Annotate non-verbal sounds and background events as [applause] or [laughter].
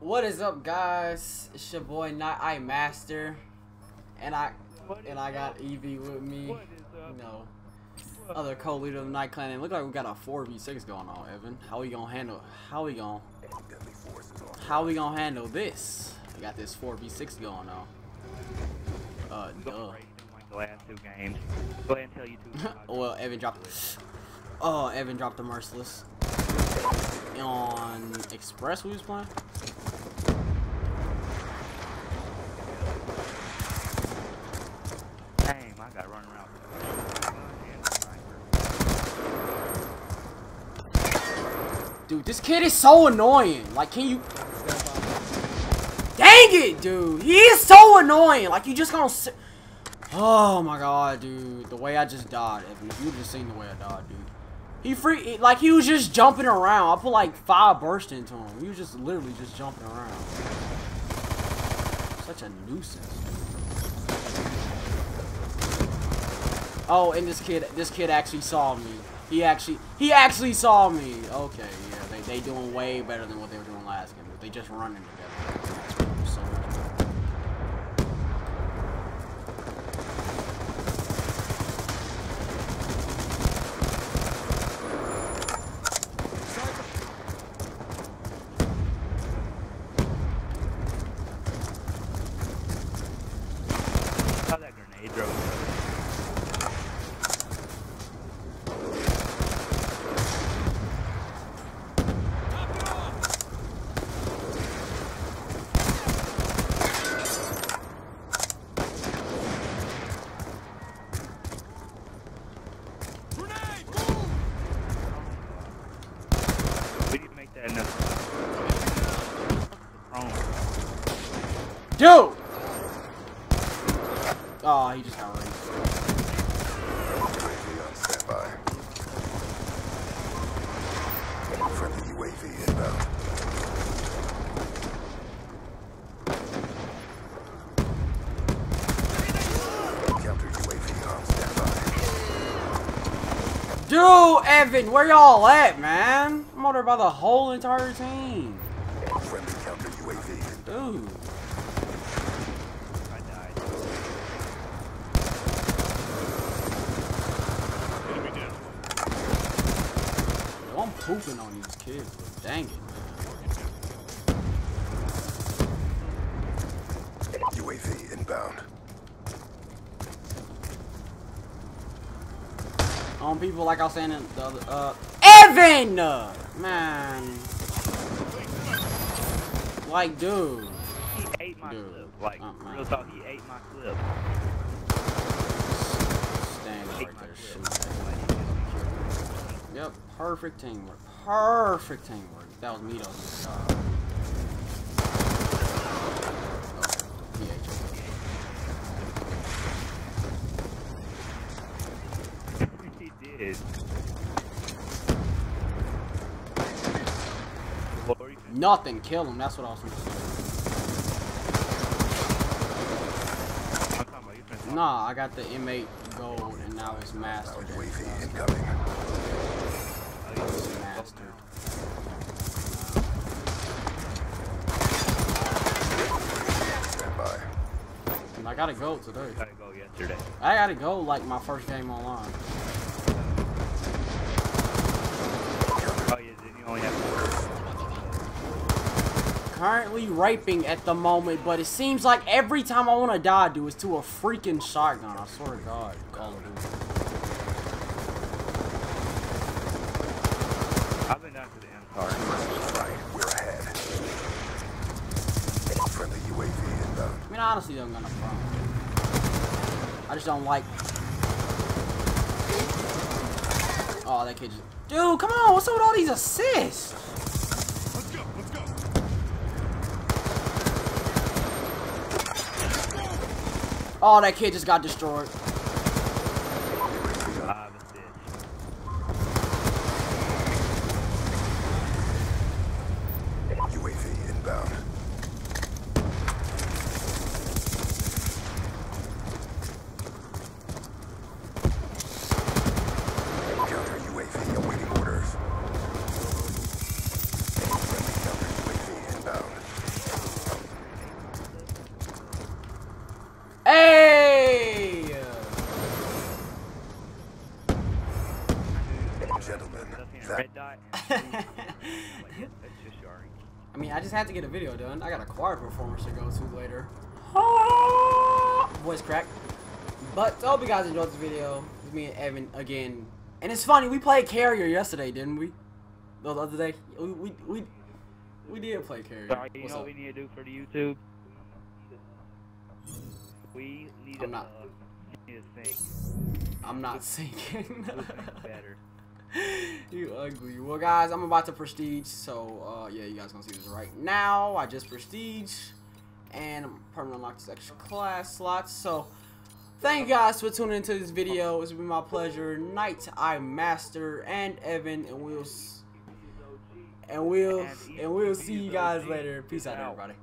What is up, guys? It's your boy Night iMaster, and I and I got Evie with me. You know, other co-leader of the Night Clan. And look like we got a four v six going on, Evan. How we gonna handle? How we gonna? How we gonna handle this? We got this four v six going on. Uh, duh. The last two games. Go ahead and tell you two. [laughs] well, Evan dropped. Oh, Evan dropped the merciless on Express. We was playing. Damn, I got running around. Dude, this kid is so annoying. Like, can you... Dang it, dude. He is so annoying. Like, you just gonna. Oh, my God, dude. The way I just died. If you just seen the way I died, dude. He free... Like, he was just jumping around. I put, like, five bursts into him. He was just literally just jumping around. Such a nuisance. Oh, and this kid... This kid actually saw me. He actually... He actually saw me. Okay, yeah. They, they doing way better than what they were doing last game. They just running together. So much better. How that grenade drove. We need to make that. Prone. Dude! Oh, he just got standby. Dude, Evan, where y'all at, man? I'm by the whole entire team. Friendly counter UAV. Dude. I died. Yo, I'm pooping on these kids, but dang it. UAV inbound. On people like I was saying in the other, uh, Evan! Man. Like, dude. He ate my Dude. clip. Like, man. real talk, he ate my clip. Stand right there, clip. shoot. Like, he just- Yep, perfect teamwork. Perfect teamwork. That was me though. Uh, oh, he ate you. he did. Glory to- Nothing, kill him. That's what I was gonna say. I'm talking about you finna talk- Nah, I got the inmate gold and now it's mastered. UAV incoming. You It's mastered. I gotta go today. now. Gotta go yesterday. I gotta go like my first game online. Oh, yeah, then you only have Currently raping at the moment, but it seems like every time I want to die, dude, it's to a freaking shotgun. I swear to God. Call of Duty. I've been down to the end card. Right, we're ahead. Friendly UAV inbound. I mean, I honestly don't got no problem. I just don't like. Oh, that kid just. Dude, come on! What's up with all these assists? Let's go, let's go. Oh, that kid just got destroyed. Five assists. UAV inbound. Counter UAV awaiting orders. Friendly counter UAV inbound. Yeah, [laughs] that's just I mean, I just had to get a video done. I got a choir performance to go to later. [laughs] Voice crack. But I hope you guys enjoyed this video. It's me and Evan again. And it's funny, we played Carrier yesterday, didn't we? The other day? We, we, we, we did play Carrier. Sorry, you What's know up? what we need to do for the YouTube? We need I'm to, not- uh, need to think. I'm not sinking. [laughs] Better? [laughs] you ugly. Well, guys, I'm about to prestige, so uh, yeah, you guys gonna see this right now. I just prestige, and I'm permanently unlocked this extra class slots. So, thank you guys for tuning into this video. It's been my pleasure. Night, I Master, and Evan, and we'll and we'll And we'll see you guys later. Peace Out. everybody.